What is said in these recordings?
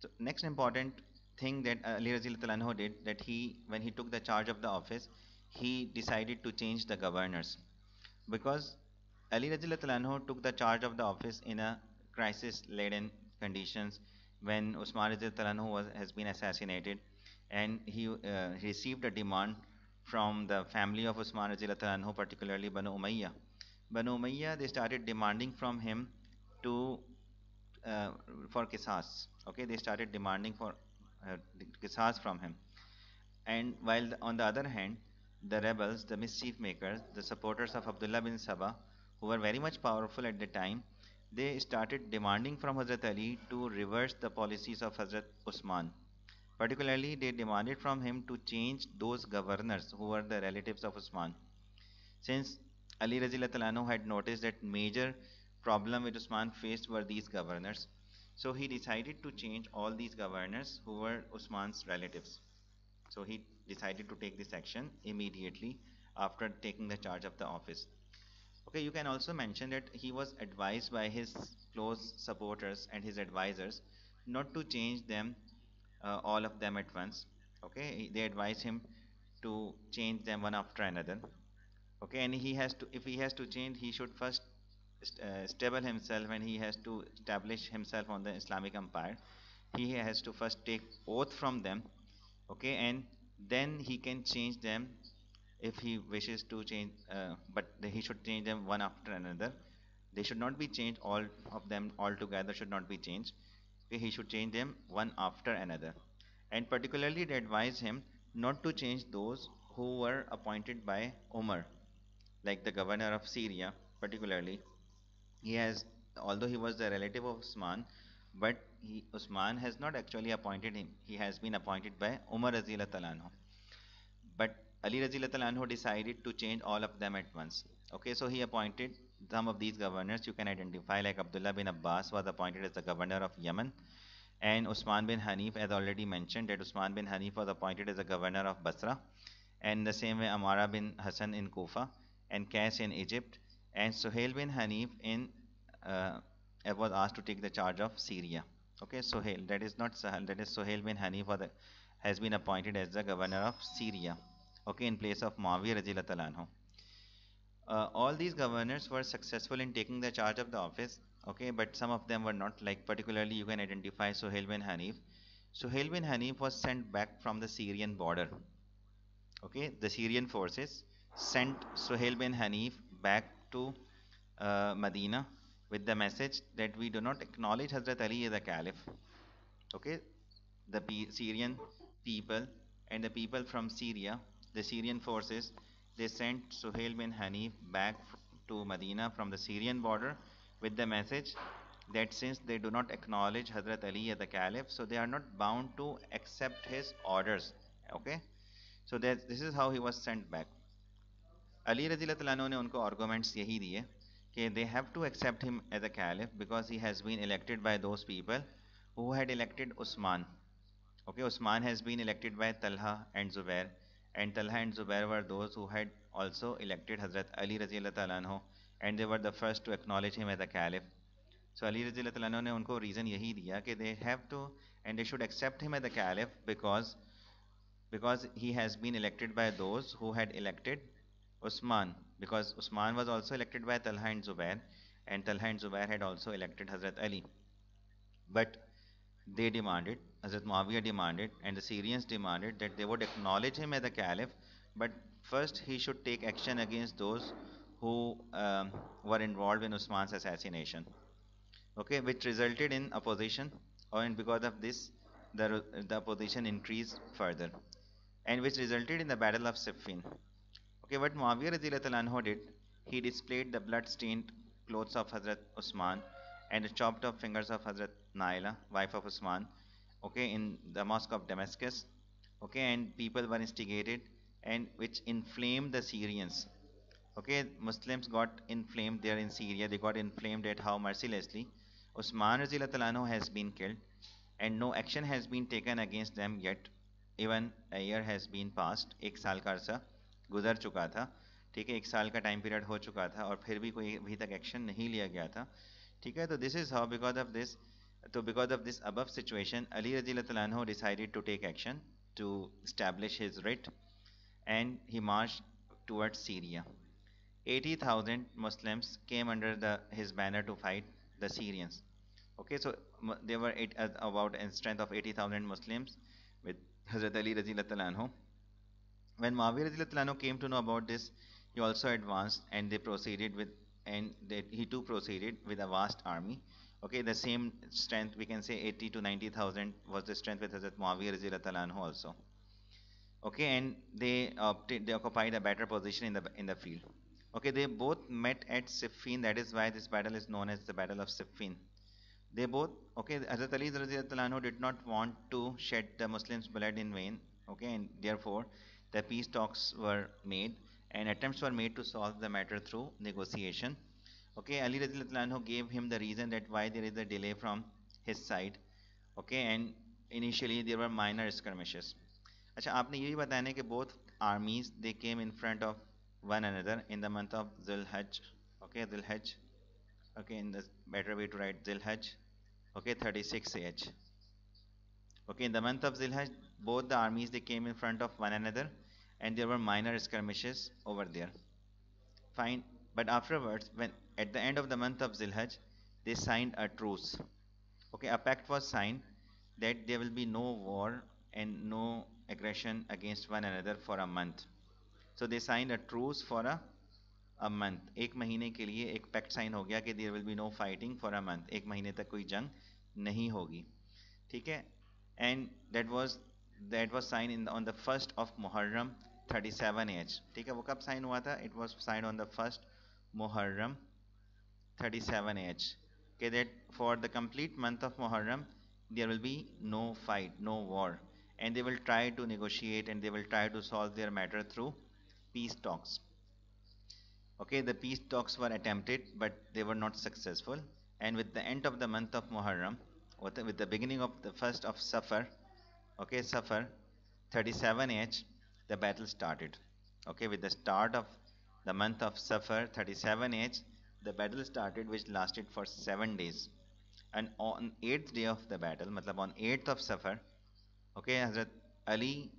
So next important thing that Ali Raziallahu did that he when he took the charge of the office he decided to change the governors. Because Ali Raziallahu took the charge of the office in a crisis laden conditions when Usman Raziallahu was has been assassinated and he uh, received a demand from the family of Usman Raziallahu particularly Banu Umayyah. Banu Umayyah they started demanding from him to uh, for qisas okay? They started demanding for uh, from him. And while the, on the other hand the rebels the mischief makers the supporters of Abdullah bin Saba who were very much powerful at the time they started demanding from Hazrat Ali to reverse the policies of Hazrat Usman. Particularly they demanded from him to change those governors who were the relatives of Usman. Since Ali Raziallahu had noticed that major problem which Usman faced were these governors. So he decided to change all these governors who were Usman's relatives. So he decided to take this action immediately after taking the charge of the office. Okay, you can also mention that he was advised by his close supporters and his advisors not to change them, uh, all of them at once. Okay, they advised him to change them one after another. Okay, and he has to, if he has to change, he should first uh, stable himself and he has to establish himself on the Islamic empire. He has to first take oath from them okay and then he can change them if he wishes to change uh, but he should change them one after another. They should not be changed all of them all together should not be changed. He should change them one after another. And particularly they advise him not to change those who were appointed by Umar like the governor of Syria particularly he has although he was the relative of Usman but he, Usman has not actually appointed him. He has been appointed by Umar Raziallahu but Ali Raziallahu decided to change all of them at once. Okay so he appointed some of these governors. You can identify like Abdullah bin Abbas was appointed as the governor of Yemen and Usman bin Hanif as already mentioned that Usman bin Hanif was appointed as the governor of Basra and the same way Amara bin Hassan in Kufa and Qais in Egypt and Suhail bin Hanif in uh, was asked to take the charge of Syria. Okay, Suhail, that is not Sahal, that is Suhail bin Hanif the, has been appointed as the governor of Syria. Okay, in place of Muawiyah Raziallahu uh, all these governors were successful in taking the charge of the office okay but some of them were not like particularly you can identify Suhail bin Hanif Suhail bin Hanif was sent back from the Syrian border okay the Syrian forces sent Suhail bin Hanif back to uh, Medina with the message that we do not acknowledge Hazrat Ali as a caliph. Okay, the P Syrian people and the people from Syria, the Syrian forces, they sent Suhail bin Hanif back to Medina from the Syrian border with the message that since they do not acknowledge Hazrat Ali as the caliph, so they are not bound to accept his orders. Okay, so that this is how he was sent back. Ali रजील तु ने उनको आर्गोमेंट्स यही दिए कि they have to accept him as a caliph because he has been elected by those people who had elected Usman okay Usman has been elected by Talha and Zubair and Talha and Zubair were those who had also elected Hazrat Ali रज़ी तु and they were the first to acknowledge him as a caliph so Ali रज़ी तु ने उनको reason यही दिया कि they have to and they should accept him as a caliph because because he has been elected by those who had elected Usman because Usman was also elected by Talha and Zubair and Talha and Zubair had also elected Hazrat Ali. But they demanded, Hazrat Muawiyah demanded and the Syrians demanded that they would acknowledge him as a caliph but first he should take action against those who um, were involved in Usman's assassination. Okay, which resulted in opposition and because of this the, the opposition increased further and which resulted in the battle of Siffin. Okay, what Muawiyah did, he displayed the blood-stained clothes of Hazrat Usman and the chopped off fingers of Hazrat Naila, wife of Usman, okay, in the mosque of Damascus, okay, and people were instigated and which inflamed the Syrians. Okay, Muslims got inflamed there in Syria, they got inflamed at how mercilessly. Usman Anhu has been killed and no action has been taken against them yet. Even a year has been passed, ek saal karsa. गुजर चुका था, ठीक है, एक साल का time period हो चुका था और फिर भी कोई अभी तक एक्शन नहीं लिया गया था, ठीक है तो this is how because of this तो बिकॉज़ ऑफ़ दिस अब सिचुएशन अली रजील Taino decided to take action to establish his writ and he march toward Syria eighty thousand Muslims came under the his banner to fight the Syrians okay so they were about and strength of eighty thousand Muslims with Hazrat Ali रज़ी Taino When Muawiyah came to know about this, he also advanced and they proceeded with and they, he too proceeded with a vast army. Okay, the same strength we can say 80 to 90,000 was the strength with Hazrat Muawiyah also. Okay, and they opted, they occupied a better position in the in the field. Okay, they both met at Siffin. That is why this battle is known as the Battle of Siffin. They both, okay, Hazrat Ali did not want to shed the Muslims' blood in vain. Okay, and therefore the peace talks were made and attempts were made to solve the matter through negotiation. Okay, Ali anhu gave him the reason that why there is a delay from his side. Okay, and initially there were minor skirmishes. अच्छा आपने ये भी बताया है कि both armies they came in front of one another in the month of Zulhajj. Okay, Zulhajj. Okay, in the better way to write Zulhajj. Okay, 36 H. Okay, in the month of Zulhajj, both the armies they came in front of one another and there were minor skirmishes over there. Fine, but afterwards, when at the end of the month of Zilhaj, they signed a truce. Okay, a pact was signed that there will be no war and no aggression against one another for a month. So they signed a truce for a a month. एक महीने के लिए एक pact sign हो गया कि there will be no fighting for a month. एक महीने तक कोई जंग नहीं होगी ठीक है and that was that was signed in the, on the first of Muharram 37 age ठीक है वो कब साइन हुआ था it was signed on the first Muharram 37 age okay that for the complete month of Muharram there will be no fight no war and they will try to negotiate and they will try to solve their matter through peace talks okay the peace talks were attempted but they were not successful and with the end of the month of Muharram with the, with the beginning of the first of Safar okay Safar 37H, the battle started. Okay, with the start of the month of Safar, 37H, the battle started which lasted for 7 days. And on 8th day of the battle, matlab on 8th of Safar, okay, Hazrat Ali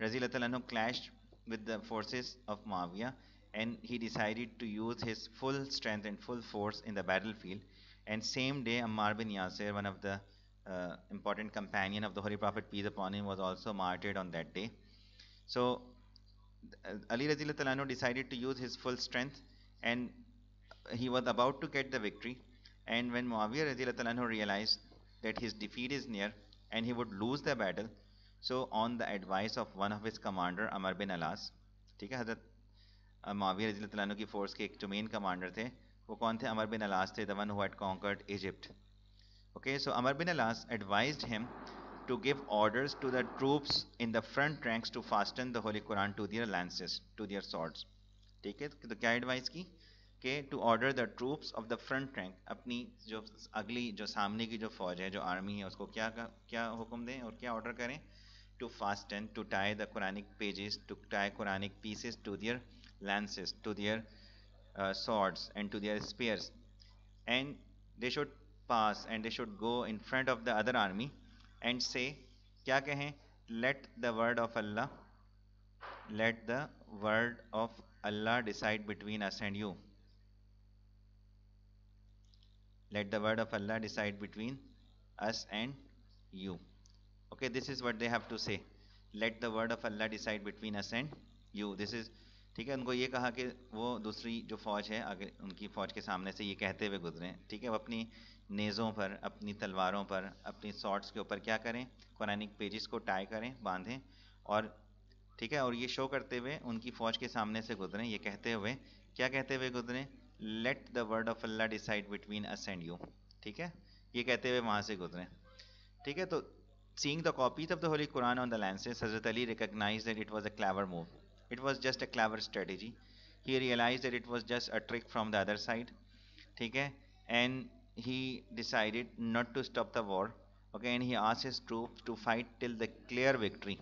Razilatalanu clashed with the forces of Muawiyah and he decided to use his full strength and full force in the battlefield. And same day, Ammar bin Yasir, one of the uh, important companion of the Holy Prophet, peace upon him, was also martyred on that day. So Ali Razilatalanu decided to use his full strength and he was about to get the victory. And when Muawiyah Razilatalanu realized that his defeat is near and he would lose the battle, so on the advice of one of his commander Amr bin Alas, ठीक है हजरत माविया रजी की force के एक जो main commander थे वो कौन थे? अमर बिन अलास थे the one who had conquered Egypt. Okay so Amr bin Alas advised him to give orders to the troops in the front ranks to fasten the Holy Quran to their lances, to their swords. ठीक है? तो क्या advice की? कि to order the troops of the front rank अपनी जो अगली जो सामने की जो फौज है जो आर्मी है उसको क्या क्या हुक्म दें और क्या ऑर्डर करें? To fasten to tie the Quranic pages to tie Quranic pieces to their lances to their uh, swords and to their spears. And they should pass and they should go in front of the other army and say kya kahein? Let the word of allah let the word of allah decide between us and you. Let the word of allah decide between us and you. Okay this is what they have to say. Let the word of allah decide between us and you. This is ठीक है? उनको ये कहा कि वो दूसरी जो फौज है आगे उनकी फौज के सामने से ये कहते हुए गुजरें। ठीक है? वो अपनी नेज़ों पर अपनी तलवारों पर अपनी शॉर्ट्स के ऊपर क्या करें? कुरानिक पेजेस को टाई करें बांधें और ठीक है? और ये शो करते हुए उनकी फ़ौज के सामने से गुजरें। ये कहते हुए क्या कहते हुए गुजरें? Let the word of Allah decide between us and you ठीक है? ये कहते हुए वहाँ से गुजरें। ठीक है? तो seeing the copies of the holy Quran on the lances, Hazrat Ali recognized that it was a clever move. It was just a clever strategy. He realized that it was just a trick from the other side. ठीक है and he decided not to stop the war okay and he asked his troops to fight till the clear victory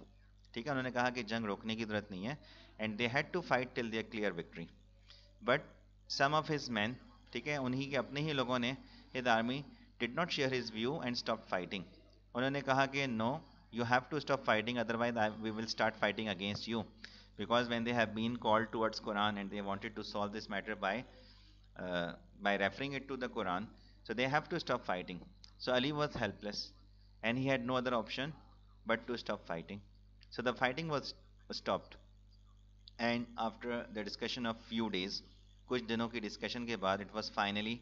ठीक है उन्होंने कहा कि जंग रोकने की ज़रूरत नहीं है and they had to fight till their clear victory but some of his man ठीक है उन्हीं के अपने ही लोगों ने his army did not share his view and stopped fighting. उन्होंने कहा कि no, you have to stop fighting, otherwise I, we will start fighting against you. Because when they have been called towards Quran and they wanted to solve this matter by uh, by referring it to the Quran, so they have to stop fighting. So Ali was helpless and he had no other option but to stop fighting. So the fighting was stopped. And after the discussion of few days, कुछ दिनों की discussion के बाद, it was finally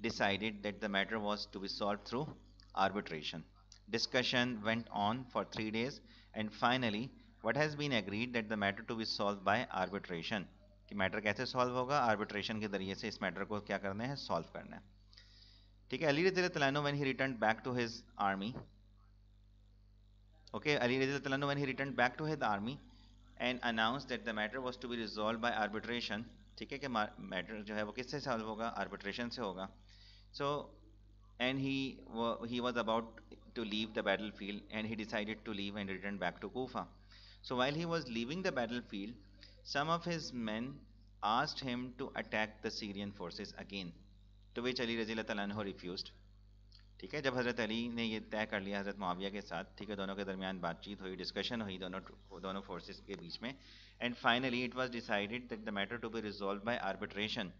decided that the matter was to be solved through arbitration. Discussion went on for three days, and finally, what has been agreed that the matter to be solve by arbitration कि matter कैसे solve होगा? Arbitration के ज़रिए से इस matter को क्या करना है? सॉल्व करना है। ठीक है, अली रजील तलानो when he return back to his army okay Ali रजील तलानो when he return back to his army and announce that the matter was to be resolve by arbitration ठीक है कि मैटर जो है वो किससे सॉल्व होगा? आर्बिट्रेशन से होगा। So and he he was about to leave the battlefield and he decided to leave and return back to Kufa So while he was leaving the battlefield, some of his men asked him to attack the Syrian forces again, to which Ali Anhu refused. ठीक है जब हज़रत अली ने ये तय कर लिया हज़रत मुआविया के साथ ठीक है दोनों के दरमियान बातचीत हुई डिस्कशन हुई दोनों दोनों फोर्सेस के बीच में and finally it was decided that the matter to be resolve by arbitration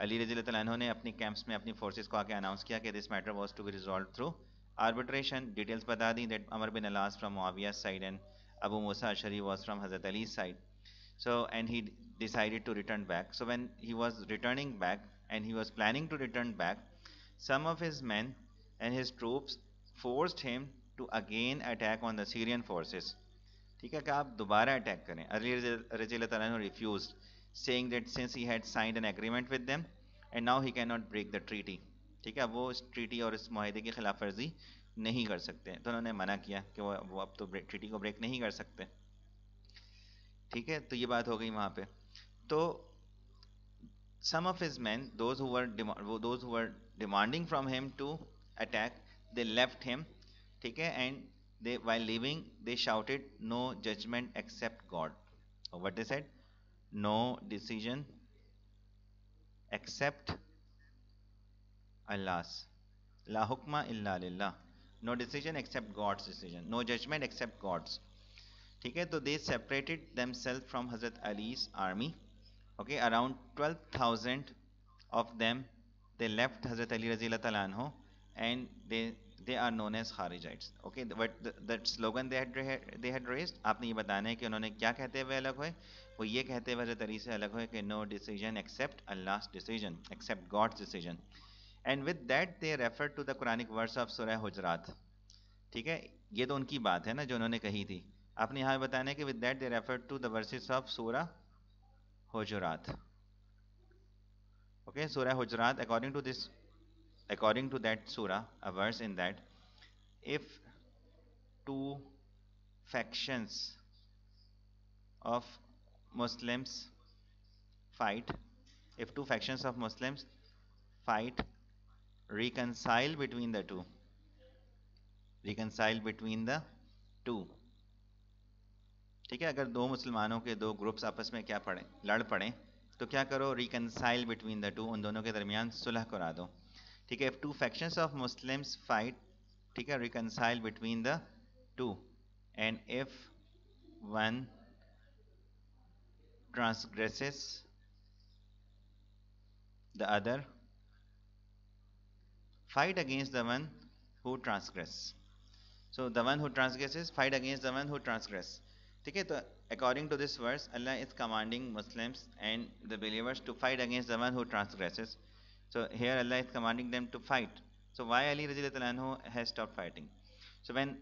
Ali रज़ी तु ने अपनी कैंप्स में अपनी फोर्सेस को आके अनाउंस किया कि this matter was to be resolve through arbitration details बता दी that Amr bin Alas from Muawiya side and Abu Musa Ashari was from हज़रत Ali side so and he decided to return back so when he was returning back and he was planning to return back some of his men and his troops forced him to again attack on the Syrian forces. ठीक है कि आप दोबारा attack करें अली रजी refused saying that since he had signed an agreement with them and now he cannot break the treaty ठीक है वो इस ट्रीटी और इस माहे की खिलाफ वर्जी नहीं कर सकते। तो उन्होंने मना किया कि वो वो अब तो ट्रीटी को ब्रेक नहीं कर सकते। ठीक है? तो ये बात हो गई वहाँ पे। तो some of his man those demanding from him to attack they left him ठीक है? And they while leaving they shouted no judgment except God what is at no decision except Allah's ला इल्ला लिल्ला no decision except God's decision no judgment except God's ठीक है? तो they separated themselves from Hazrat Ali's army okay around twelve thousand of them they left Hazrat Ali रजील तैन and they they are known as Kharijites okay but that slogan they had raised आपने ये बताना है कि उन्होंने क्या कहते हुए अलग हुए? वो ये कहते हुए हज़रत अली से अलग हुए कि no decision except Allah decision except God's decision and with that they refer to the Quranic verse of surah Hujurat ठीक है? ये तो उनकी बात है ना जो उन्होंने कही थी। आपने यहाँ बताना है कि with that they refer to the verses of surah Hujurat okay surah Hujurat according to this according to that surah a verse in that if two factions of Muslims fight if two factions of Muslims fight reconcile between the two. Reconcile between the two. ठीक है? अगर दो मुसलमानों के दो groups आपस में क्या पड़े लड़ पड़े तो क्या करो? रिकनसाइल बिटवीन द टू उन दोनों के दरमियान सुलह करा दो। ठीक है? If two factions of Muslims fight ठीक है? Reconcile between the two and if one transgresses the other fight against the one who transgress so the one who transgresses fight against the one who transgress ठीक है तो according to this verse Allah is commanding Muslims and the believers to fight against the one who transgresses So here Allah is commanding them to fight. So why Ali anhu has stopped fighting? So when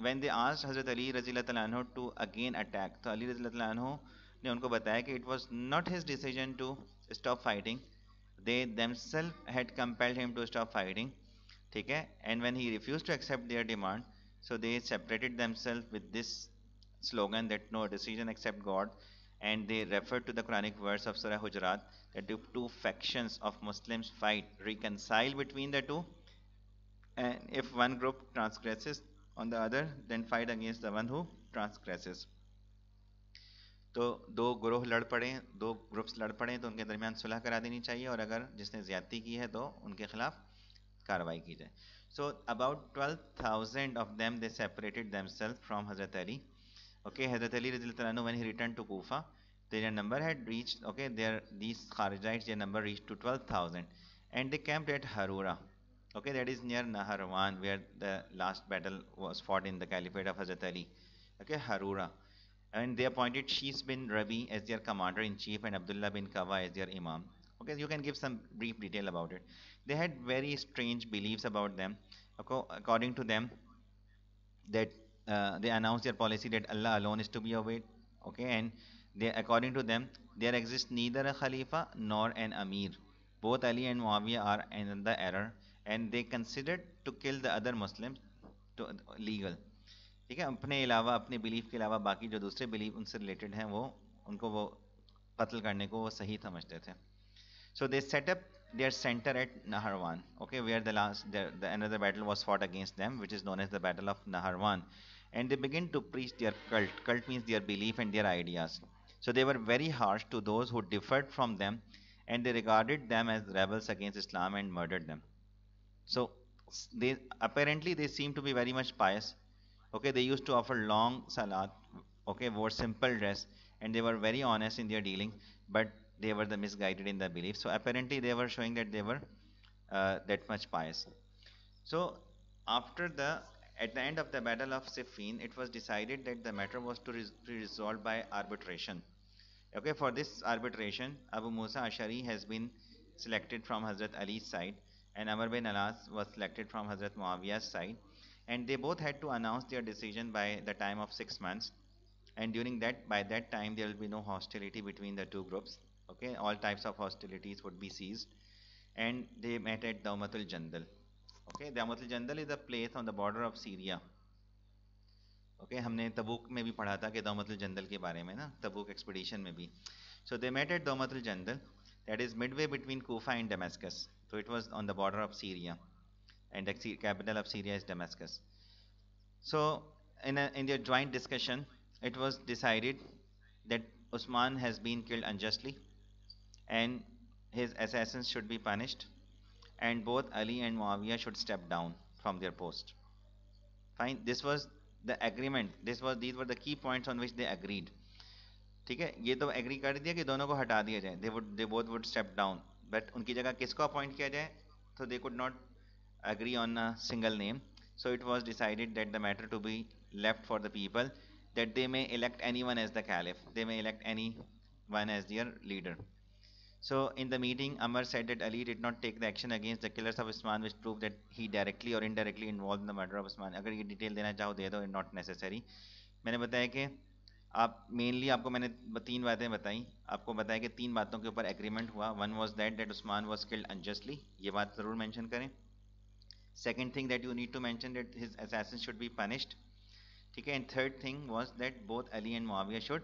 when they asked Hazrat Ali anhu to again attack, so Ali anhu ने उनको बताया कि it was not his decision to stop fighting. They themselves had compelled him to stop fighting. ठीक है? And when he refused to accept their demand, so they separated themselves with this slogan that no decision except God and they referred to the Quranic verse of Surah Hujurat that if two factions of Muslims fight, reconcile between the two, and if one group transgresses on the other, then fight against the one who transgresses. तो दो ग्रोह लड़ पड़े, दो groups लड़ पड़े तो उनके दरमियान सुलह करा देनी चाहिए और अगर जिसने ज़्यादती की है तो उनके खिलाफ कार्रवाई की जाए। So about twelve thousand of them they separated them self from Hazrat Ali okay Hazrat Ali रज़ी तन one he return to Kufa तो यह नंबर है reach okay there these Kharijite यह number reach to twelve thousand and the camp at Harura okay that is near Nahrawan where the last battle was fought in the caliphate of Hazrat Ali okay Harura and they appointed Shis bin Rabi as their commander-in-chief and Abdullah bin Kawa as their imam. Okay, you can give some brief detail about it. They had very strange beliefs about them. According to them, that uh, they announced their policy that Allah alone is to be obeyed. Okay, and they, according to them, there exists neither a Khalifa nor an Amir. Both Ali and Muawiyah are in the error, and they considered to kill the other Muslims to, legal. ठीक है, अपने अलावा, अपने belief के अलावा बाकी जो दूसरे बिलीफ उनसे रिलेटेड हैं, वो, उनको वो कत्ल करने को वो सही समझते थे। So they set up their centre at Nahrawan okay where the last battle was fought against them which is known as the battle of Nahrawan and they begin to preach their cult cult means their belief and their ideas so they are very hard to those who differed from them and they regarded them as rebels against Islam and murder them so they apparently they seem to be very much pious okay they used to offer long salat okay wore simple dress and they were very honest in their dealing but they were the misguided in their belief. So apparently they were showing that they were uh, that much pious. So after the at the end of the battle of Siffin it was decided that the matter was to res be resolved by arbitration. Okay for this arbitration Abu Musa Ashari has been selected from Hazrat Ali's side and Amr bin Alas was selected from Hazrat Muawiyah's side and they both had to announce their decision by the time of six months and during that by that time there will be no hostility between the two groups okay all types of hostilities would be ceased and they met at Daumatul Jandal okay Daumatul Jandal is a place on the border of Syria okay हमने तबूक में भी पढ़ा था कि दौमतुल जंदल के बारे में ना तबूक एक्सपीडिशन में भी so they met at Daumatul Jandal that is midway between Kufa and Damascus so it was on the border of Syria and the capital of Syria is Damascus. So in, a, in their joint discussion, it was decided that Usman has been killed unjustly and his assassins should be punished and both Ali and Muawiyah should step down from their post. Fine, this was the agreement. This was these were the key points on which they agreed. ठीक है ये तो agree कर दिया कि दोनों को हटा दिया जाए they would they both would step down but उनकी जगह किसको अपॉइंट किया जाए तो they could not agree on a single name. So it was decided that the matter to be left for the people that they may elect anyone as the caliph. They may elect anyone as their leader. So in the meeting, Amr said that Ali did not take the action against the killers of Usman, which proved that he directly or indirectly involved in the murder of Usman. अगर ये detail देना चाहो दे दो not necessary. मैंने बताया कि आप mainly आपको मैंने तीन बातें बताई आपको बताया कि तीन बातों के ऊपर एग्रीमेंट हुआ one was that that Usman was killed unjustly ये बात ज़रूर मेंशन करें second thing that you need to mention that his assassins should be punished. okay and third thing was that both Ali and Muawiyah should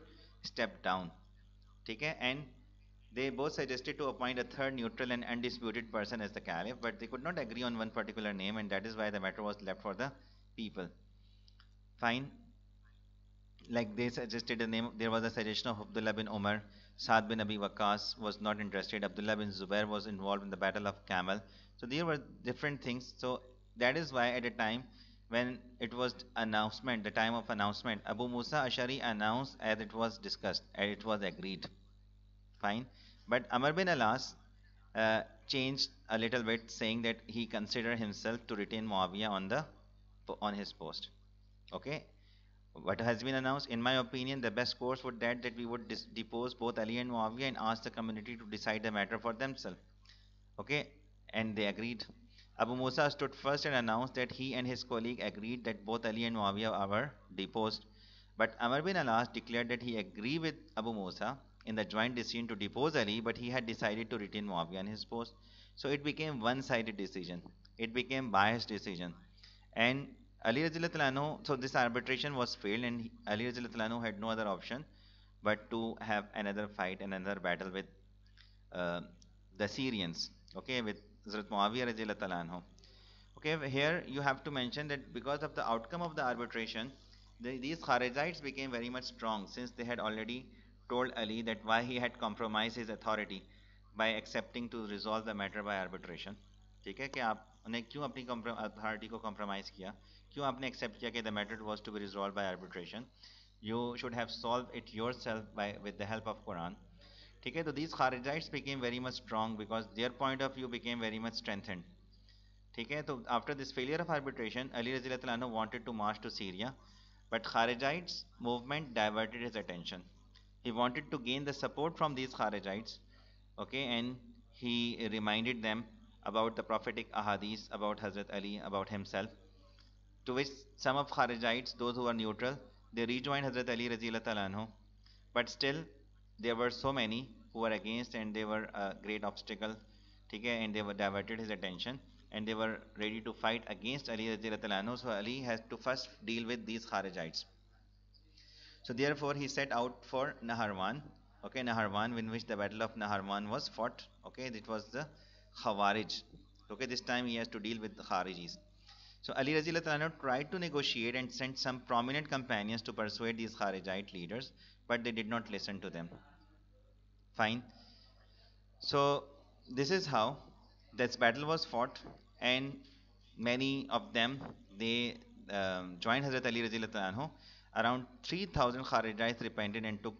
step down. okay and they both suggested to appoint a third neutral and undisputed person as the caliph but they could not agree on one particular name and that is why the matter was left for the people. Fine. Like they suggested the name there was a suggestion of Abdullah bin Umar Saad bin Abi Waqqas was not interested Abdullah bin Zubair was involved in the battle of Camel so there were different things. So that is why at a time when it was announcement, the time of announcement, Abu Musa Ashari announced as it was discussed, and it was agreed. Fine. But Amr bin Alas uh, changed a little bit, saying that he considered himself to retain Muawiyah on the on his post. Okay. What has been announced, in my opinion, the best course would that that we would depose both Ali and Muawiyah and ask the community to decide the matter for themselves. Okay and they agreed. Abu Musa stood first and announced that he and his colleague agreed that both Ali and Muawiyah were deposed. But Amr bin Alas declared that he agreed with Abu Musa in the joint decision to depose Ali, but he had decided to retain Muawiyah in his post. So it became one-sided decision. It became biased decision. And Ali Anhu, so this arbitration was failed and Ali Anhu had no other option but to have another fight, another battle with uh, the Syrians, okay, with Hazrat Muawiyah Okay, here you have to mention that because of the outcome of the arbitration, the, these Kharijites became very much strong since they had already told Ali that why he had compromised his authority by accepting to resolve the matter by arbitration. ठीक है कि आप उन्हें क्यों अपनी authority को compromise किया? क्यों आपने एक्सेप्ट किया कि the matter was to be resolve by arbitration you should have solve it yourself by with the help of Quran ठीक है तो these Kharijites became very much strong because their point of view became very much strengthened ठीक है तो after this failure of arbitration Ali रज़ी wanted to march to Syria, but Kharijites movement diverted his attention. He wanted to gain the support from these Kharijites, okay, and he reminded them about the prophetic ahadith about Hazrat Ali about himself to which some of Kharijites those who were neutral they rejoined Hazrat Ali anhu. But still there were so many who were against and they were a great obstacle and they were diverted his attention and they were ready to fight against Ali anhu. So Ali has to first deal with these Kharijites. So therefore he set out for Naharwan okay Naharwan in which the battle of Naharwan was fought okay it was the Khawarij. Okay this time he has to deal with the Kharijis so Ali Razilatana tried to negotiate and sent some prominent companions to persuade these Kharijite leaders but they did not listen to them. Fine. So this is how this battle was fought and many of them they um, joined Hazrat Ali Razilatana around 3000 Kharijites repented and took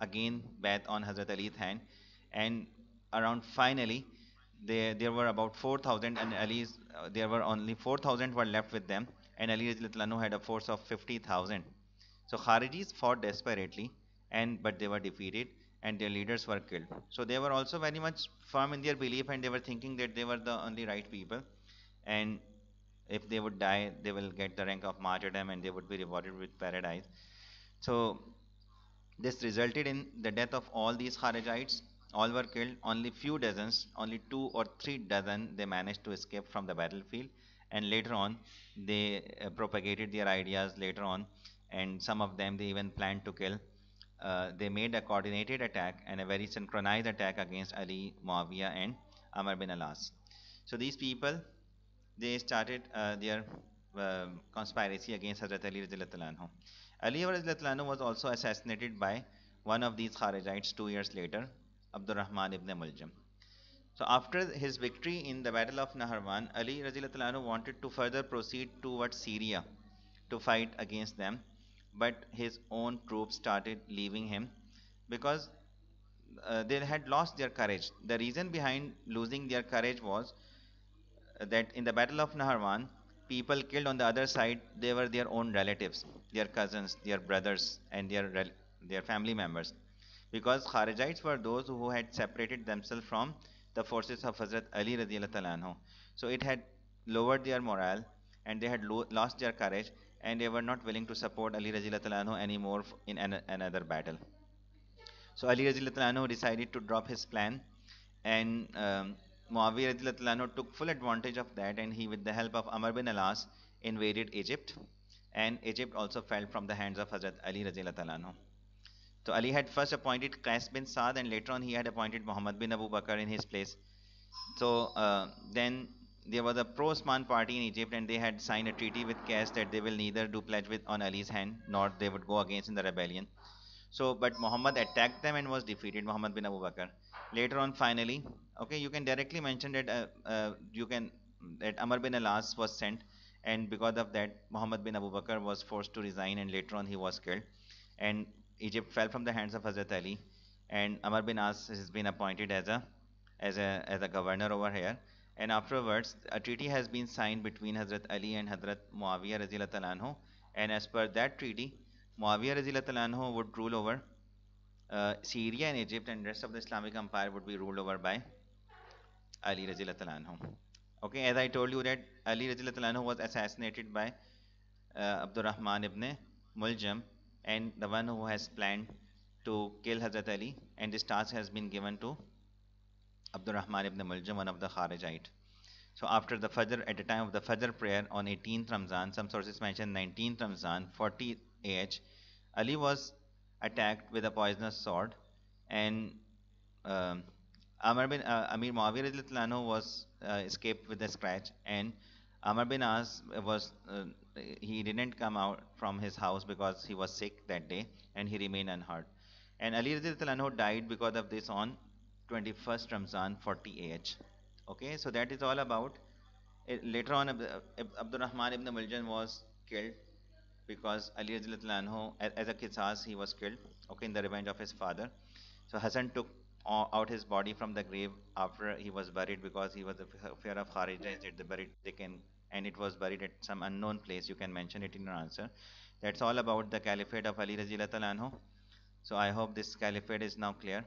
again bath on Hazrat Ali's hand and around finally there there were about 4000 and Ali's uh, there were only 4000 were left with them and Ali had a force of 50000 so Kharijis fought desperately and but they were defeated and their leaders were killed. So they were also very much firm in their belief and they were thinking that they were the only right people and if they would die they will get the rank of martyrdom and they would be rewarded with paradise. So this resulted in the death of all these Kharijites all were killed. Only few dozens only two or three dozen they managed to escape from the battlefield. And later on they uh, propagated their ideas later on. And some of them they even planned to kill. Uh, they made a coordinated attack and a very synchronized attack against Ali, Muawiyah and Amr bin Alas. So these people they started uh, their uh, conspiracy against Hazrat Ali anhu. Ali anhu was also assassinated by one of these Kharijites two years later, Abdurrahman ibn Muljam. So after his victory in the battle of Naharwan, Ali anhu wanted to further proceed towards Syria to fight against them, but his own troops started leaving him because uh, they had lost their courage. The reason behind losing their courage was that in the battle of Naharwan, people killed on the other side, they were their own relatives, their cousins, their brothers, and their their family members. Because Kharijites were those who had separated themselves from the forces of Hazrat Ali anhu. So it had lowered their morale and they had lo lost their courage and they were not willing to support Ali anhu anymore in an another battle. So Ali anhu decided to drop his plan and um, Muawiyah took full advantage of that and he with the help of Amr bin Alas invaded Egypt and Egypt also fell from the hands of Hazrat Ali anhu. So Ali had first appointed Qais bin Saad and later on he had appointed Muhammad bin Abu Bakr in his place. So uh, then there was a pro-Osman party in Egypt and they had signed a treaty with Qais that they will neither do pledge with on Ali's hand nor they would go against in the rebellion. So but Muhammad attacked them and was defeated, Muhammad bin Abu Bakr. Later on finally okay you can directly mention that uh, uh, you can that Amr bin Alas was sent and because of that Muhammad bin Abu Bakr was forced to resign and later on he was killed and Egypt fell from the hands of Hazrat Ali and Amr bin As has been appointed as a as a as a governor over here. And afterwards a treaty has been signed between Hazrat Ali and Hazrat Muawiyah anhu. And as per that treaty Muawiyah anhu would rule over uh, Syria and Egypt and rest of the Islamic empire would be ruled over by Ali anhu. Okay, as I told you that Ali anhu was assassinated by uh, Abdurrahman ibn Muljam and the one who has planned to kill Hazrat Ali and this task has been given to Abdurrahman ibn Muljam, one of the Kharijite. So after the Fajr, at the time of the Fajr prayer on 18th Ramzan, some sources mention 19th Ramzan, 40 AH, Ali was attacked with a poisonous sword and um, Amr bin uh, Amir Muawiyah was uh, escaped with a scratch, and Amr bin As was uh, he didn't come out from his house because he was sick that day, and he remained unhurt. And Ali anhu died because of this on 21st Ramzan 40 AH. Okay, so that is all about eh, later on, Ab- Ab- Abdul Rahman ibn Muljam was killed because Ali anhu, as a qisas, he was killed, okay, in the revenge of his father. So Hassan took out his body from the grave after he was buried because he was a fear of Kharijis that they buried they can and it was buried at some unknown place. You can mention it in your answer. That's all about the caliphate of Ali anhu. So I hope this caliphate is now clear.